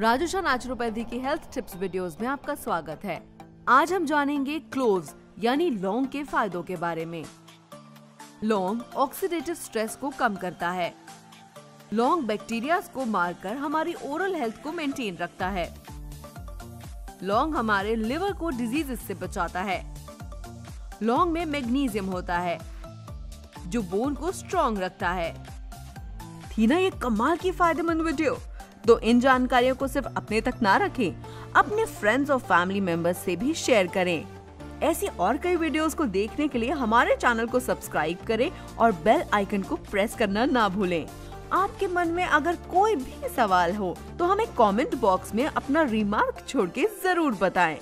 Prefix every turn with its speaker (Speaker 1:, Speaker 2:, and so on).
Speaker 1: राजूशा naturopathy की health tips videos में आपका स्वागत है। आज हम जानेंगे क्लोव्स यानी लौंग के फायदों के बारे में। लौंग ऑक्सीडेटिव स्ट्रेस को कम करता है। लौंग बैक्टीरिया को मारकर हमारी ओरल हेल्थ को मेंटेन रखता है। लौंग हमारे लिवर को डिज़ीज़ से बचाता है। लौंग में मैग्नीशियम होता है, जो बोन को स्ट्रॉन्ग रखता है। थी ना ये कमाल की फ़ायदेमंद वीडियो तो इन जानकारियों को सिर्फ़ अपने तक ना रखें, अपने फ्रेंड्स और फैमिली मेंबर्स से भी शेयर करें ऐसी और कई वीडियोस को देखने के लिए हमारे चैनल को सब्सक्राइब करें और बेल आइकन को प्रेस करना ना भूलें आपके मन में अगर कोई भी सवाल हो तो हमें कमेंट बॉक्स में अपना रिमार्क छोड़ के ज़रूर बताएँ।